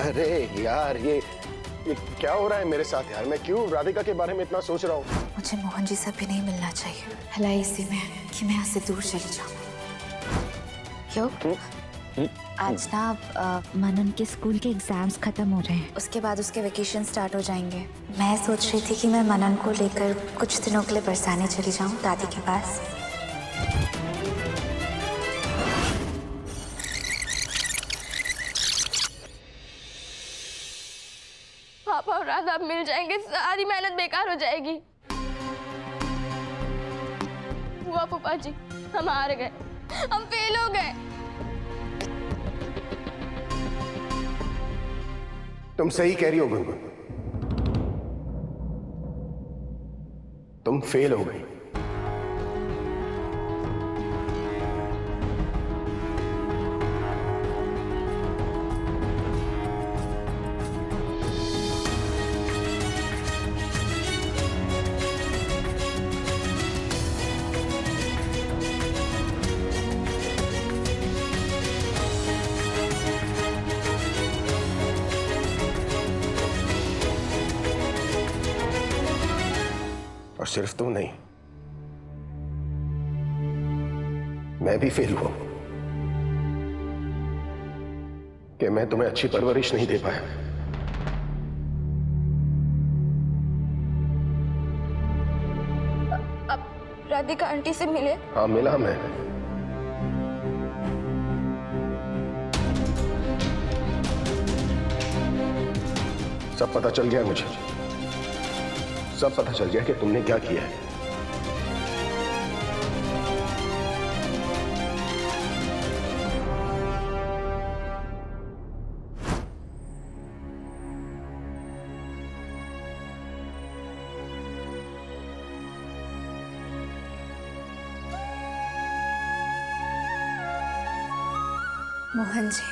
अरे यार ये ये क्या हो रहा है मेरे साथ यार? मैं क्यों राधिका के बारे में इतना सोच रहा हूँ? मुझे मोहन जी से भी नहीं मिलना चाहिए। भलाई इसी में कि मैं यहाँ से दूर चली जाऊँ। योग आज ना मनन के स्कूल के एग्ज़ाम्स खत्म हो रहे हैं। उसके बाद उसके वेकेशन स्टार्ट हो जाएँगे। मैं सोच रही थी कि मैं मनन को लेकर कुछ दिनों के लिए बरसाने चली जाऊँ दादी के पास। पापा आप मिल जाएँगे, सारी मेहनत बेकार हो जाएगी। हुआ पापा जी, हम हार गए। हम फेल हो गए। तुम सही कह रही हो, गुनगुन। तुम फेल हो गई। सिर्फ़ तुम नहीं। मैं भी फेल हुआ कि मैं तुम्हें अच्छी परवरिश नहीं दे पाया। अब राधिका आंटी से मिले। हाँ मिला मैं। सब पता चल गया मुझे। सब पता चल गया कि तुमने क्या किया है? मोहन जी,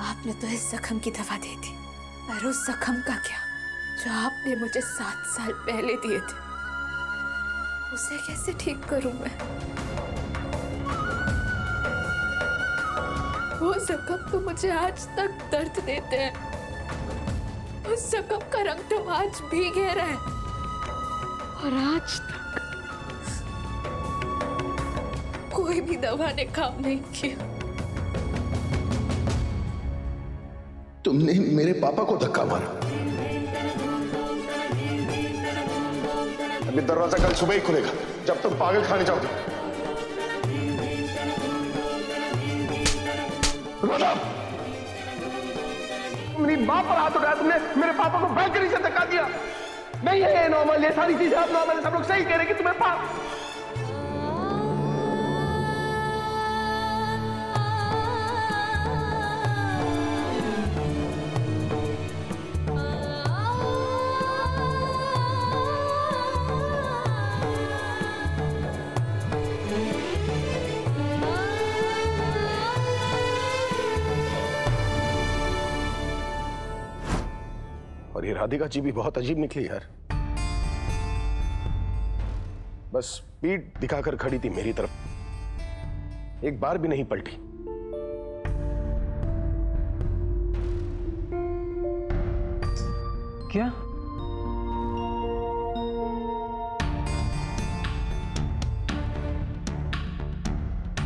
आपने तो इस जख्म की दवा दे दी, पर उस जख्म का क्या? जो आपने मुझे सात साल पहले दिए थे, उसे कैसे ठीक करूँ मैं? वो जख्म तो मुझे आज तक दर्द देते हैं। उस जख्म का रंग तो आज भी गहरा है। और आज तक कोई भी दवा ने काम नहीं किया। तुमने मेरे पापा को धक्का मारा। अभी दरवाज़ा कल सुबह ही खुलेगा, जब तुम पागल खाने जाओगे। रोजा! मेरी माँ पर हाथ उठाया तुमने, मेरे पापा को बैकरी से धक्का दिया। नहीं है ये नॉर्मल ये सारी चीज़ें आप नॉर्मल सब लोग सही कह रहे हैं कि तुम्हें पाप और ये राधिका जी भी बहुत अजीब निकली यार। बस पीठ दिखाकर खड़ी थी मेरी तरफ़। एक बार भी नहीं पलटी। क्या?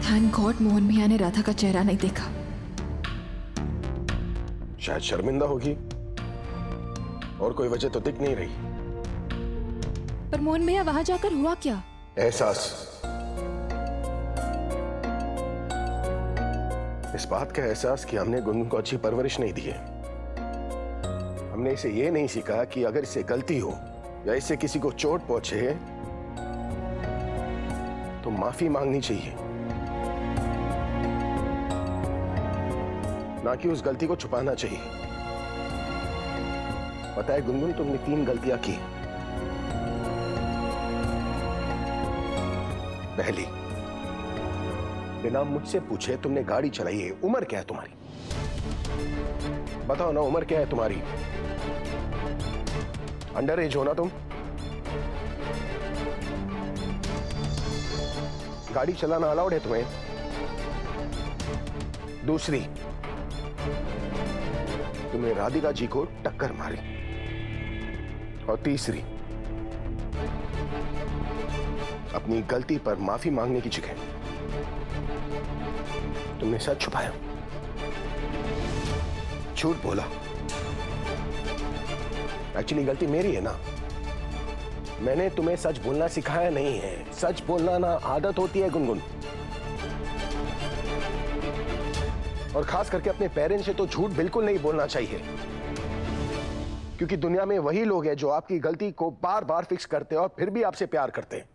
थैंक गॉड मोहन भैया ने राधा का चेहरा नहीं देखा। शायद शर्मिंदा होगी। और कोई वजह तो दिख नहीं रही। पर मोहन भैया वहाँ जाकर हुआ क्या? एहसास। इस बात का एहसास कि हमने गुनगुन को अच्छी परवरिश नहीं दी है। हमने इसे यह नहीं सीखा कि अगर इससे गलती हो या इससे किसी को चोट पहुँचे तो माफ़ी मांगनी चाहिए। ना कि उस गलती को छुपाना चाहिए। पता है गुनगुन, तुमने तीन गलतियाँ की पहली, बिना मुझसे पूछे तुमने गाड़ी चलाई है, उम्र क्या है तुम्हारी? बताओ ना, उम्र क्या है तुम्हारी? अंडर एज हो ना तुम? गाड़ी चलाना अलाउड है तुम्हें? दूसरी, तुमने राधिका जी को टक्कर मारी। और तीसरी, अपनी गलती पर माफ़ी मांगने की जगह। तुमने सच छुपाया। झूठ बोला। एक्चुअली गलती मेरी है ना। मैंने तुम्हें सच बोलना सिखाया नहीं है। सच बोलना ना आदत होती है, गुनगुन। और खास करके अपने पेरेंट्स से तो झूठ बिल्कुल नहीं बोलना चाहिए। क्योंकि दुनिया में वही लोग हैं जो आपकी गलती को बार बार फिक्स करते हैं और फिर भी आपसे प्यार करते हैं।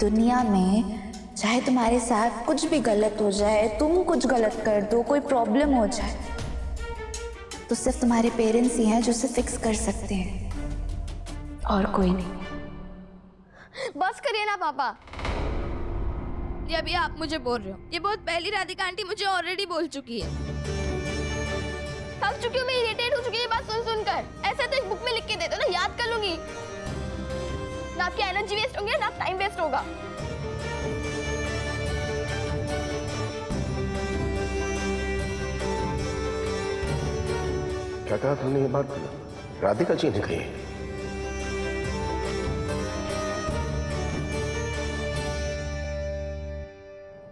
दुनिया में चाहे तुम्हारे साथ कुछ भी गलत हो जाए तुम कुछ गलत कर दो कोई प्रॉब्लम हो जाए तो सिर्फ़ तुम्हारे पेरेंट्स ही हैं जो उसे फिक्स कर सकते हैं। और कोई नहीं। बस करिए ना पापा। ये अभी आप मुझे बोल रहे हो। ये बहुत पहली राधिका आंटी मुझे ऑलरेडी बोल चुकी है। थक चुकी हूँ मैं इरिटेट हो चुकी है ये बात सुन सुनकर। ऐसे तो एक बुक में लिख के दे दो ना याद कर लूँगी। ना आपकी एनर्जी वेस्ट होंगी ना टाइम वेस्ट होगा। क्या कहा तुमने ये बात? राधिका जी ने कही।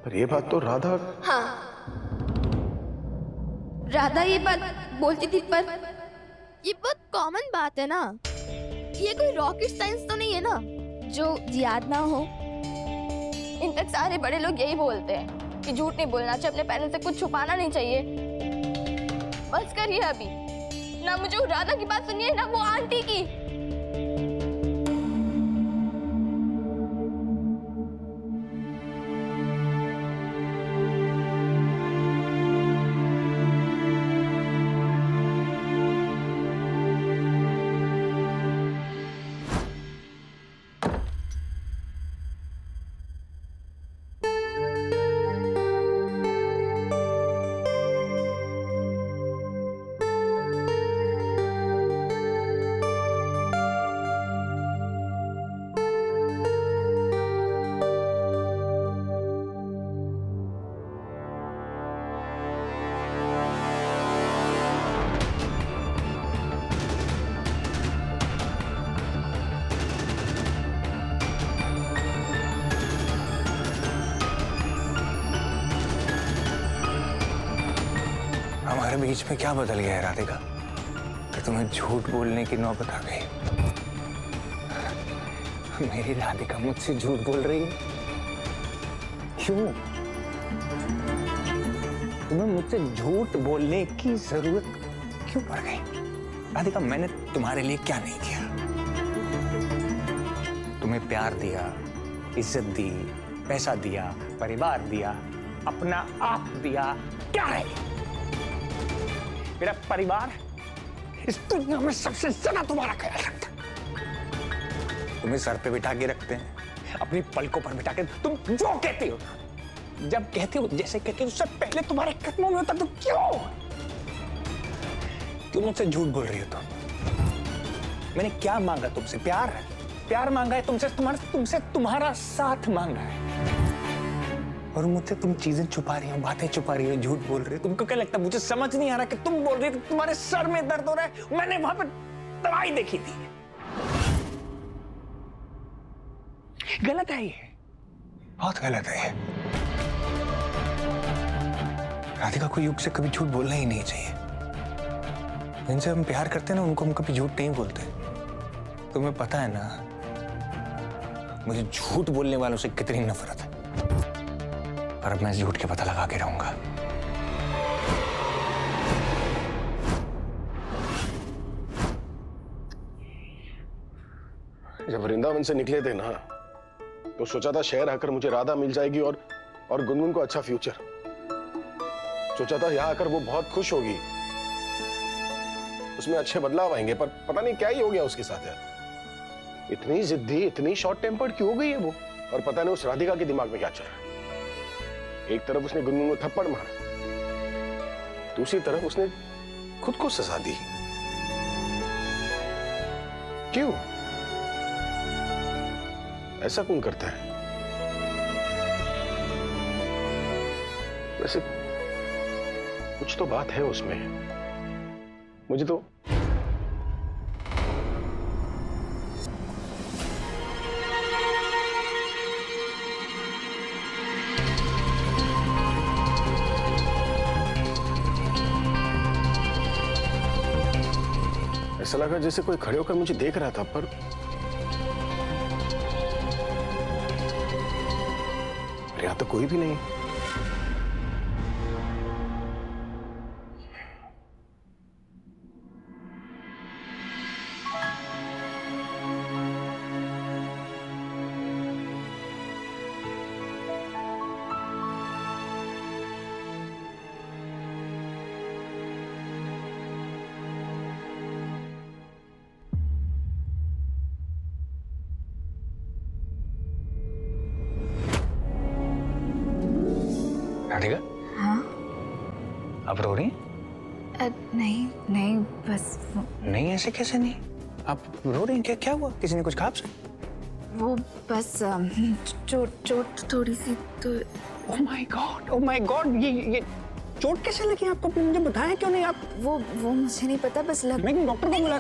पर ये बात तो राधा हाँ। राधा ये बात बोलती थी, पर ये बहुत कॉमन बात है ना। ये कोई रॉकेट साइंस तो नहीं है ना, जो याद ना हो। इन तक सारे बड़े लोग यही बोलते हैं कि झूठ नहीं बोलना चाहिए, अपने पेरेंट्स से कुछ छुपाना नहीं चाहिए। बस करिए अभी। ना मुझे राधा की बात सुनिए, ना वो आंटी की। बीच में क्या बदल गया है राधिका? कि तुम्हें झूठ बोलने की नौबत आ गई। मेरी राधिका मुझसे झूठ बोल रही है। क्यों? तुम्हें मुझसे झूठ बोलने की ज़रूरत क्यों पड़ गई? राधिका, मैंने तुम्हारे लिए क्या नहीं किया? तुम्हें प्यार दिया, इज़्ज़त दी, पैसा दिया, परिवार दिया, अपना आप दिया, क्या है मेरा परिवार इस दुनिया में सबसे ज़्यादा तुम्हारा ख्याल रखता तुम्हें सर पे बिठा के रखते हैं, अपनी पलकों पर बिठा के, तुम जो कहते हो, जब कहते हो, जैसे कहते हो, उससे पहले तुम्हारे कदमों में होता तो क्यों? क्यों मुझसे झूठ बोल रही हो तुम? मैंने क्या मांगा तुमसे? प्यार? प्यार मांगा है तुमसे, तुम्हारा तुमसे तुम्हारा साथ मांगा है। और मुझसे तुम चीज़ें छुपा रही हो, बातें छुपा रही हो, झूठ बोल रही हो। तुमको क्या लगता है, मुझे समझ नहीं आ रहा कि तुम बोल रही हो तुम्हारे सर में दर्द हो रहा है? मैंने वहाँ पर दवाई देखी थी। गलत है ये। बहुत गलत है राधिका को युग से कभी झूठ बोलना ही नहीं चाहिए। जिनसे हम प्यार करते हैं ना, उनको हम कभी झूठ नहीं बोलते। तुम्हें पता है ना, मुझे झूठ बोलने वालों से कितनी नफरत पर अब मैं झूठ के पता लगा के रहूँगा। जब वृंदावन से निकले थे ना तो सोचा था शहर आकर मुझे राधा मिल जाएगी और और गुनगुन को अच्छा फ्यूचर सोचा था यहाँ आकर वो बहुत खुश होगी। उसमें अच्छे बदलाव आएँगे, पर पता नहीं क्या ही हो गया उसके साथ यार। इतनी जिद्दी, इतनी शॉर्ट टेम्पर्ड क्यों हो गई है वो? और पता नहीं उस राधिका के दिमाग में क्या चल रहा है। एक तरफ़ उसने गुनगुन को थप्पड़ मारा, दूसरी तरफ़ उसने खुद को सजा दी। क्यों? ऐसा कौन करता है? वैसे कुछ तो बात है उसमें। मुझे तो ऐसा लगा जैसे कोई खड़े होकर मुझे देख रहा था, पर तो कोई भी नहीं। ऐसे कैसे नहीं? आप रो रही हैं क्या? क्या हुआ? किसी ने कुछ कहा आपसे? वो बस चोट चोट चोट थोड़ी सी तो oh my god oh my god ये ये चोट कैसे लगी आपको? मुझे बताया क्यों नहीं? आप वो वो मुझे नहीं पता बस लग मैं डॉक्टर को बुला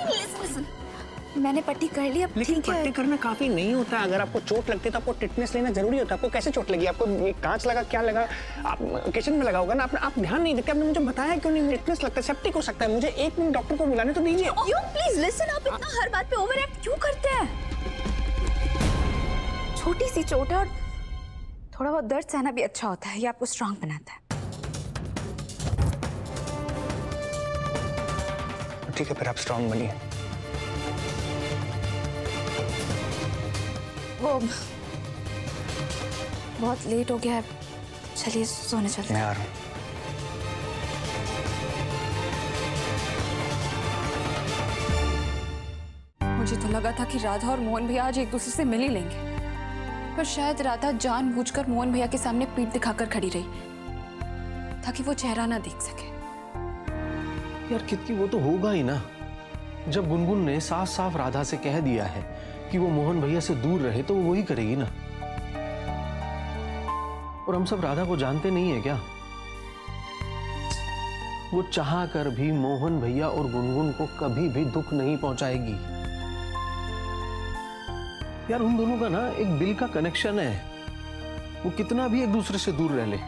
मैंने पट्टी कर ली अब लेकिन ठीक है। पट्टी करना काफ़ी नहीं होता। अगर आपको चोट लगती है तो आपको टिटनेस लेना ज़रूरी होता है। आपको कैसे चोट लगी? आपको ये कांच लगा क्या लगा? आप किचन में लगा होगा ना आपने आप ध्यान नहीं देते आपने मुझे बताया क्यों नहीं? टिटनेस लगता है सेप्टिक हो सकता है। मुझे एक मिनट डॉक्टर को बुलाने तो दीजिए। यू प्लीज़ लिसन आप इतना हर बात पे ओवर एक्ट क्यों करते हैं? छोटी सी चोट है और थोड़ा बहुत दर्द सहना भी अच्छा होता है ये आपको स्ट्रांग बनाता है। ठीक है फिर आप स्ट्रांग बनिए। वो बहुत लेट हो गया है। चलिए सोने चलते मैं हैं आ रहा हूँ। मुझे तो लगा था कि राधा और मोहन भैया आज एक दूसरे से मिल ही लेंगे। पर शायद राधा जानबूझकर मोहन भैया के सामने पीठ दिखाकर खड़ी रही ताकि वो चेहरा ना देख सके। यार कितकी वो तो होगा ही ना। जब गुनगुन ने साफ़ साफ़ राधा से कह दिया है कि वो मोहन भैया से दूर रहे तो वो वही करेगी ना। और हम सब राधा को जानते नहीं है क्या? वो चाह कर भी मोहन भैया और गुनगुन को कभी भी दुख नहीं पहुंचाएगी। यार, उन दोनों का ना एक दिल का कनेक्शन है। वो कितना भी एक दूसरे से दूर रह ले,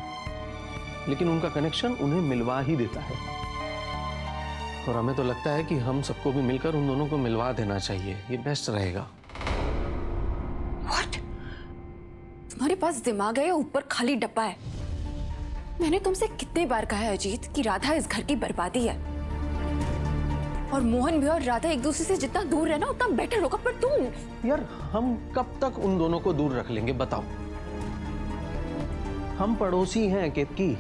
लेकिन उनका कनेक्शन उन्हें मिलवा ही देता है। और हमें तो लगता है कि हम सबको भी मिलकर उन दोनों को मिलवा देना चाहिए। ये बेस्ट रहेगा। पास दिमाग है या ऊपर खाली डब्बा है? मैंने तुमसे कितने बार कहा है अजीत कि राधा इस घर की बर्बादी है। और मोहन भी और राधा एक दूसरे से जितना दूर रहना, उतना बेटर होगा, पर तुम? यार, हम कब तक उन दोनों को दूर रख लेंगे, बताओ। हम पड़ोसी हैं केतकी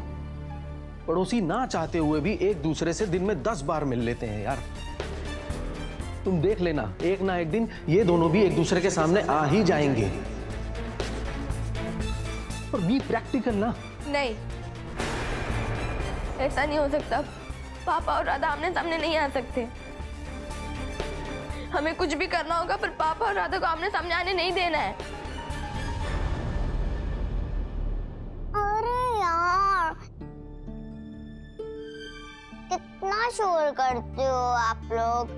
पड़ोसी ना चाहते हुए भी एक दूसरे से दिन में दस बार मिल लेते हैं, यार। तुम देख लेना, एक ना एक दिन ये दोनों भी एक दूसरे के सामने आ ही जाएँगे। और बी प्रैक्टिकल ना। नहीं। ऐसा नहीं हो सकता। पापा और राधा आमने सामने नहीं आ सकते। हमें कुछ भी करना होगा पर पापा और राधा को आमने सामने आने नहीं देना है। अरे यार कितना शोर करते हो आप लोग।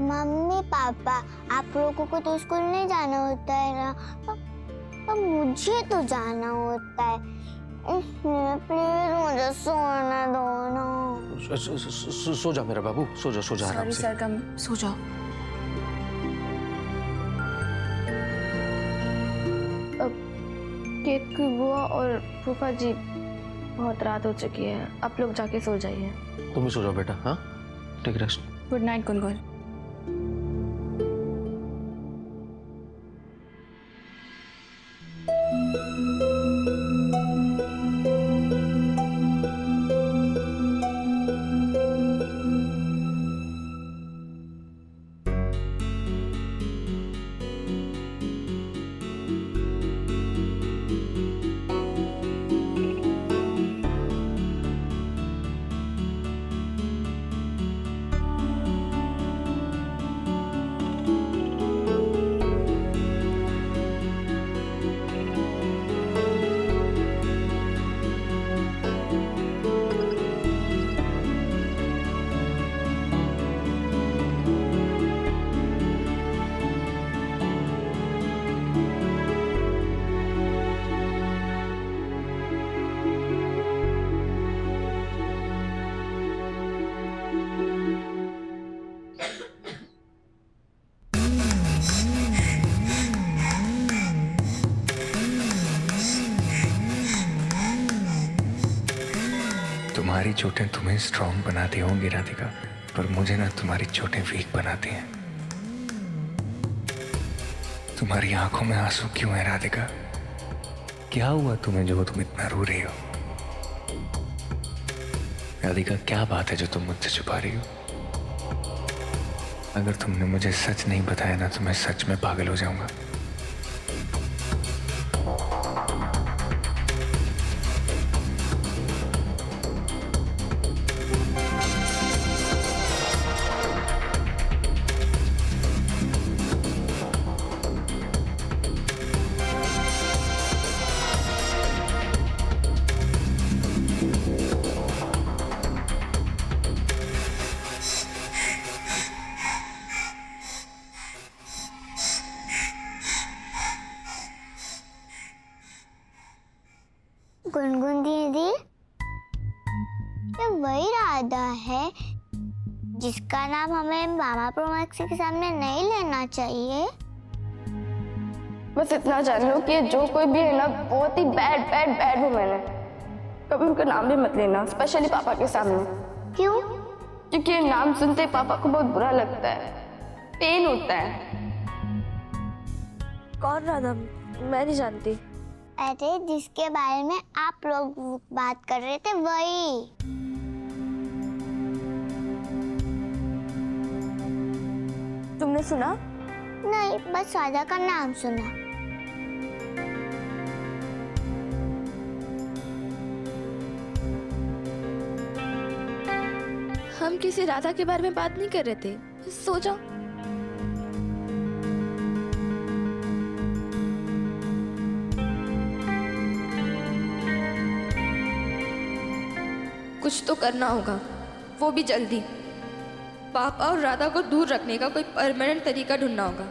मम्मी पापा आप लोगों को तो स्कूल नहीं जाना होता है ना। तो मुझे तो जाना होता है। इसलिए प्लीज़ मुझे सोने दो ना सो, सो, सो, सो जा मेरा बाबू सो जा सो जा आराम सॉरी से। सरगम सो जाओ। केक की बुआ और फूफा जी बहुत रात हो चुकी है। आप लोग जाके सो जाइए। तुम भी सो जाओ बेटा हाँ? Take rest good night Gungun Música तुम्हारी चोटें तुम्हें स्ट्रांग बनाती होंगी, राधिका, पर मुझे ना तुम्हारी चोटें वीक बनाती हैं। तुम्हारी आँखों में आँसू क्यों है, राधिका? क्या हुआ तुम्हें जो तुम इतना रो रही हो? राधिका, क्या बात है जो तुम मुझसे छुपा रही हो? अगर तुमने मुझे सच नहीं बताया ना तो मैं सच में पागल हो जाऊँगा। ये वही राधा है जिसका नाम हमें मामा प्रोमैक्सी के सामने नहीं लेना चाहिए। बस इतना जान लो कि जो कोई भी है ना बहुत ही बैड बैड बैड वुमेन है। कभी उनका नाम भी मत लेना स्पेशली पापा के सामने। क्यों? क्योंकि ये नाम सुनते ही पापा को बहुत बुरा लगता है। पेन होता है। कौन राधा? मैं नहीं जानती। अरे जिसके बारे में आप लोग बात कर रहे थे वही। तुमने सुना? नहीं बस राधा का नाम सुना। हम किसी राधा के बारे में बात नहीं कर रहे थे। सो जाओ। कुछ तो करना होगा। वो भी जल्दी। पापा और राधा को दूर रखने का कोई परमानेंट तरीका ढूंढना होगा।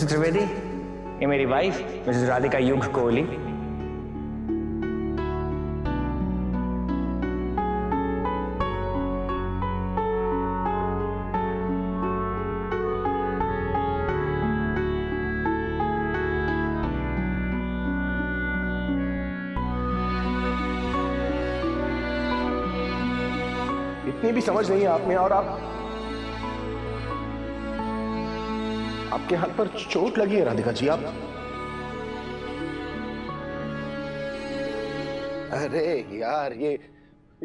मिस्टर त्रिवेदी ये मेरी वाइफ मिसेस राधिका युग कोहली। इतनी भी समझ नहीं है आप में और आप आपके हाथ पर चोट लगी है, राधिका जी, आप अरे यार, ये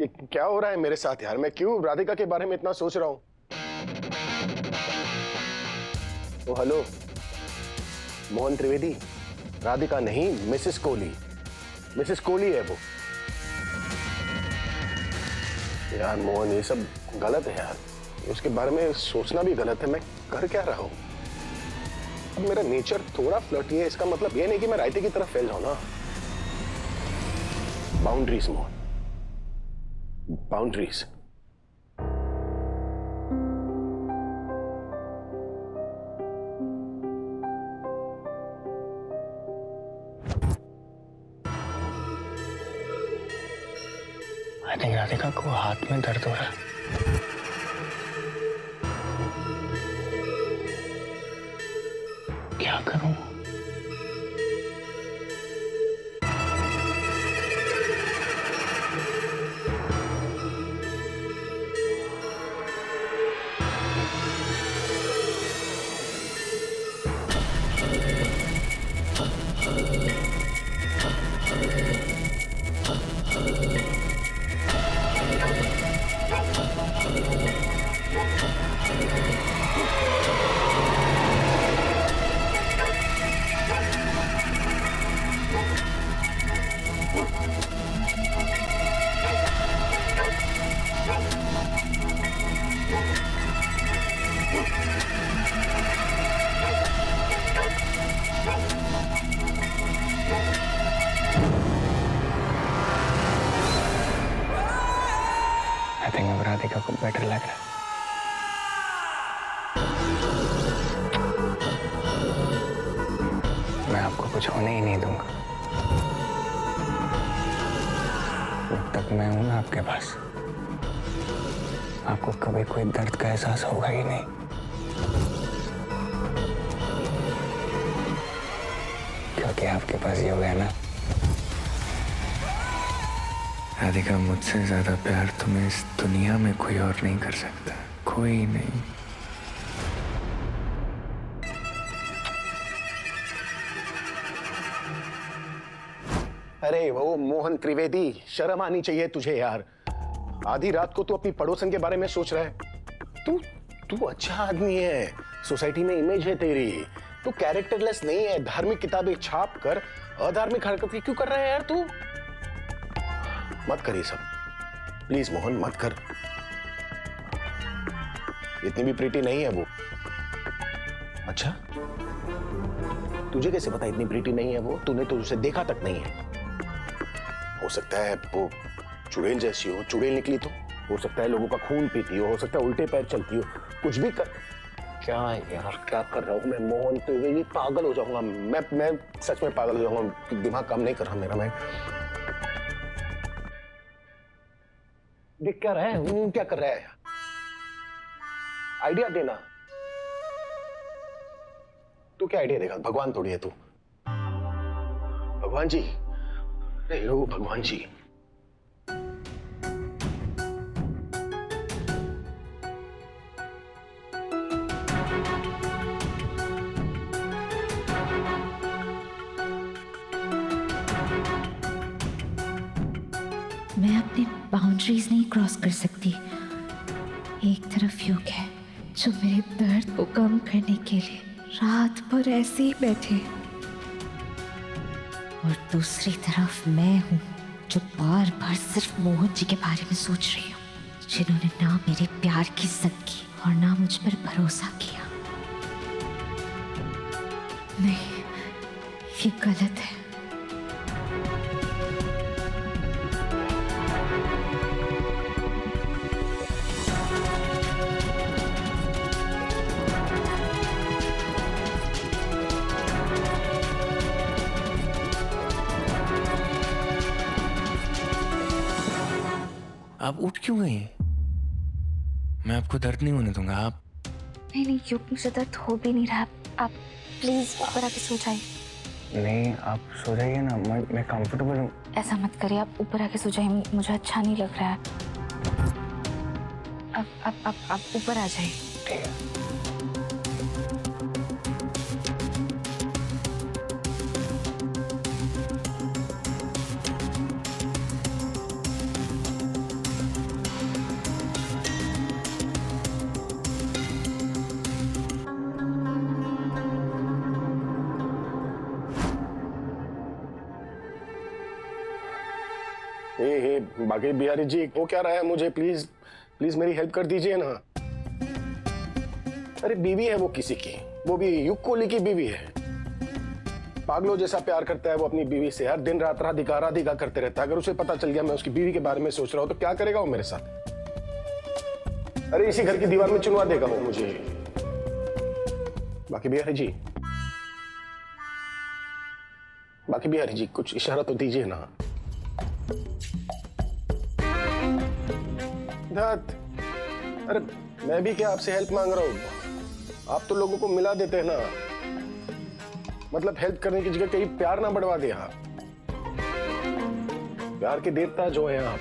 ये क्या हो रहा है मेरे साथ यार? मैं क्यों राधिका के बारे में इतना सोच रहा हूँ? Oh, hello. मोहन त्रिवेदी, राधिका नहीं, मिसेस कोहली। मिसेस कोहली है वो। यार, मोहन, ये सब गलत है यार। उसके बारे में सोचना भी गलत है, मैं कर क्या रहा हूँ? अब मेरा नेचर थोड़ा फ्लर्टी है, इसका मतलब ये नहीं कि मैं रायते की तरफ़ फैल जाऊँ ना। Boundaries Mohan boundaries I think Radhika को हाथ में दर्द हो रहा है। एहसास होगा ही नहीं। क्योंकि आपके पास ये हो गया ना। राधिका मुझसे ज़्यादा प्यार तुम्हें इस दुनिया में कोई और नहीं कर सकता। कोई नहीं। अरे वो मोहन त्रिवेदी शर्म आनी चाहिए तुझे यार। आधी रात को तू अपनी पड़ोसन के बारे में सोच रहा है। तू तू अच्छा आदमी है। सोसाइटी में इमेज है तेरी। तू कैरेक्टरलेस नहीं है। धार्मिक किताबें छाप कर, अधार्मिक हरकतें क्यों कर रहा है यार तू? मत कर ये सब। प्लीज़ मोहन, मत कर। इतनी भी प्रीटी नहीं है वो। अच्छा? तुझे कैसे पता इतनी प्रीटी नहीं है वो? तूने तो उसे देखा तक नहीं है। हो सकता है वो चुड़ैल जैसी हो। चुड़ैल निकली तो। हो सकता है लोगों का खून पीती हो हो सकता है उल्टे पैर चलती हो। कुछ भी कर। क्या यार, क्या कर रहा हूँ मैं? मोहन तो ये पागल हो जाऊँगा। मैं मैं सच में पागल हो जाऊँगा। दिमाग काम नहीं कर रहा मेरा मैं। देख क्या रहा है? क्या कर रहा है? आइडिया देना। तू क्या आइडिया देगा? भगवान थोड़ी है तू। भगवान जी। अरे भगवान जी। बाउंड्रीज नहीं क्रॉस कर सकती। एक तरफ़ युग है जो मेरे दर्द को कम करने के लिए रात भर ऐसे ही बैठे। और दूसरी तरफ़ मैं हूँ जो बार बार सिर्फ़ मोहन जी के बारे में सोच रही हूँ, जिन्होंने ना मेरे प्यार की इज़्ज़त की और ना मुझ पर भरोसा किया। नहीं, ये गलत है। आप उठ क्यों गई मैं आपको दर्द नहीं होने दूँगा आप नहीं नहीं क्यों? मुझे दर्द हो भी नहीं रहा। आप प्लीज़ ऊपर आके सो जाइए नहीं आप सो जाइए ना मैं मैं कंफर्टेबल हूँ। ऐसा मत करिए आप ऊपर आके सो जाइए मुझे अच्छा नहीं लग रहा। है आप आप आप ऊपर आ जाइए। ठीक है। बाकी बिहारी जी, हो क्या रहा है मुझे? प्लीज़ प्लीज़ मेरी हेल्प कर दीजिए ना। अरे, बीवी है वो किसी की। वो भी युग कोहली की बीवी है। पागलों जैसा प्यार करता है वो अपनी बीवी से। हर दिन रात राधिका राधिका करते रहता है। अगर उसे पता चल गया मैं उसकी बीवी के बारे में सोच रहा हूँ तो क्या करेगा वो मेरे साथ? अरे, इसी घर की दीवार में चुनवा देगा वो मुझे। बाकी बिहारी जी। बाकी बिहारी जी, कुछ इशारा तो दीजिए ना। दत्त अरे मैं भी क्या आपसे हेल्प मांग रहा हूँ? आप तो लोगों को मिला देते हैं ना। मतलब हेल्प करने की जगह कहीं प्यार ना बढ़वा दे आप। प्यार के देवता जो है आप।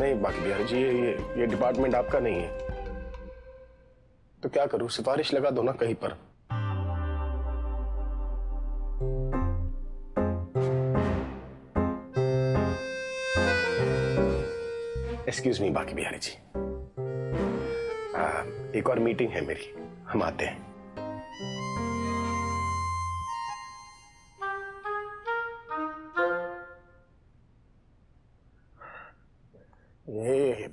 नहीं बाकी बिहारी जी ये, ये डिपार्टमेंट आपका नहीं है। तो क्या करूँ? सिफारिश लगा दो ना कहीं पर। एक्सक्यूज मी बाकी बिहारी जी। आ, एक और मीटिंग है मेरी। हम आते हैं। ये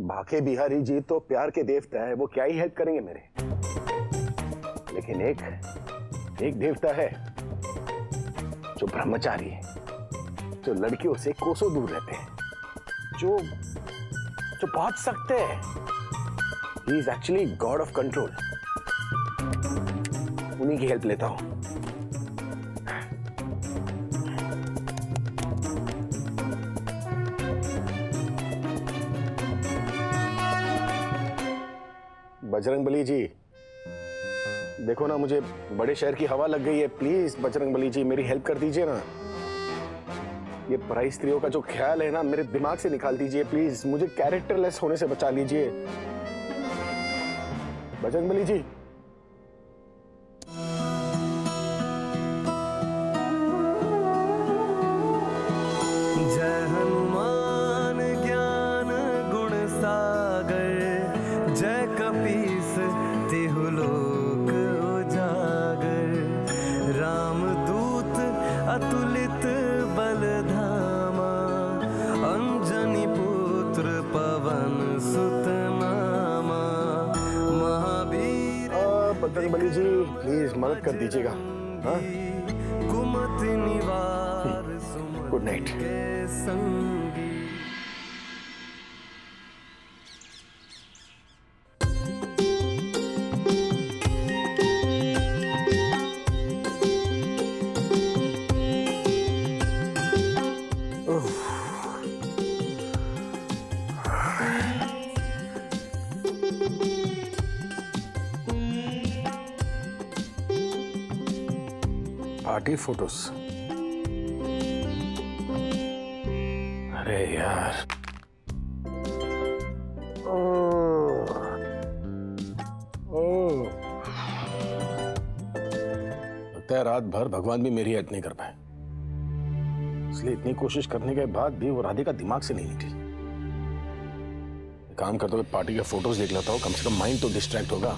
बाके बिहारी जी तो प्यार के देवता है वो क्या ही हेल्प करेंगे मेरे? लेकिन एक एक देवता है जो ब्रह्मचारी है जो लड़कियों से कोसों दूर रहते हैं जो जो बहुत सख्त है। He is actually god of control उन्हीं की हेल्प लेता हूँ। बजरंग बली जी, देखो ना, मुझे बड़े शहर की हवा लग गई है। प्लीज़ बजरंग बली जी, मेरी हेल्प कर दीजिए ना। ये पराई स्त्रियों का जो ख्याल है ना, मेरे दिमाग से निकाल दीजिए प्लीज़ मुझे कैरेक्टरलेस होने से बचा लीजिए। बजरंग जी प्लीज़ मदद कर दीजिएगा। हाँ? निवार गुड नाइट। पार्टी फोटोस अरे यार। लगता है रात भर भगवान भी मेरी हेल्प नहीं कर पाए। इसलिए इतनी कोशिश करने के बाद भी वो राधे का दिमाग से नहीं निकली। काम करते हुए पार्टी के फ़ोटोज़ देख लेता हूँ, कम से कम माइंड तो डिस्ट्रैक्ट होगा।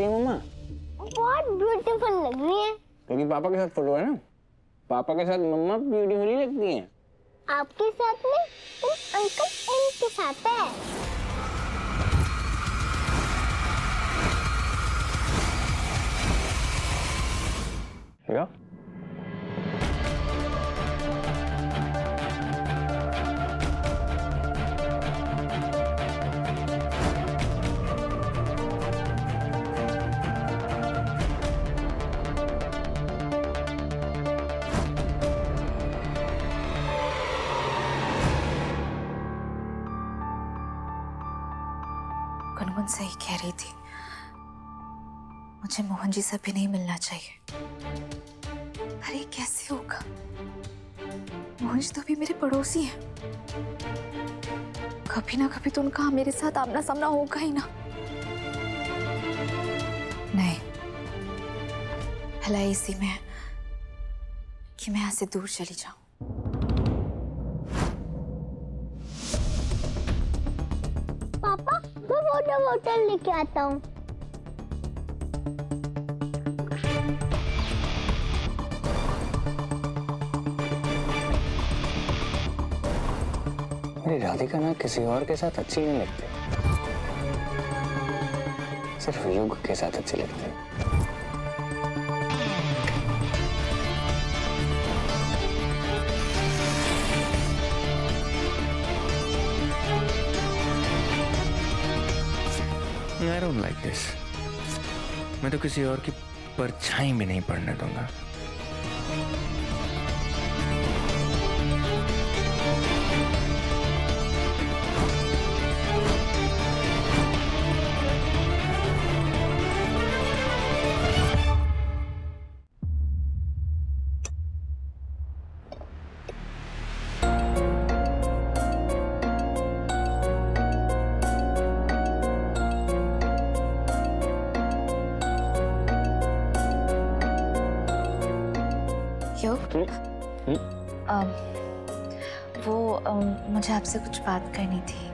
रही है मम्मा। बहुत ब्यूटीफुल लग रही है। क्योंकि पापा के साथ फ़ोटो है ना। पापा के साथ मम्मा ब्यूटीफुल ही लगती हैं। आपके साथ में तुम अंकल एम के साथ है। क्या मुझे मोहन जी से भी नहीं मिलना चाहिए। अरे, कैसे होगा? मोहन जी तो भी मेरे पड़ोसी हैं। कभी ना कभी तो उनका मेरे साथ आमना सामना होगा ही ना। नहीं। भला इसी में कि मैं यहाँ से दूर चली जाऊँ। पापा, मैं वाटर बॉटल लेके आता हूँ। राधिका ना किसी और के साथ अच्छी नहीं लगती। सिर्फ़ युग के साथ अच्छी लगती है। I don't like this. मैं तो किसी और की परछाई भी नहीं पड़ने दूँगा। योग अम, वो अम, मुझे आपसे कुछ बात करनी थी।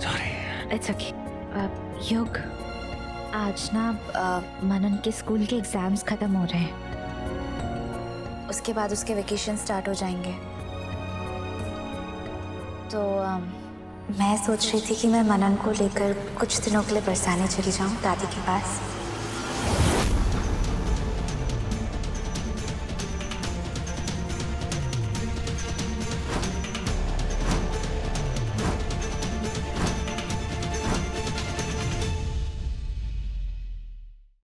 सॉरी इट्स ओके योग आज ना मनन के स्कूल के एग्ज़ाम्स खत्म हो रहे हैं। उसके बाद उसके वेकेशन स्टार्ट हो जाएँगे। तो अम, मैं सोच रही थी कि मैं मनन को लेकर कुछ दिनों के लिए बरसाने चली जाऊँ दादी के पास।